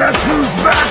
Guess who's back?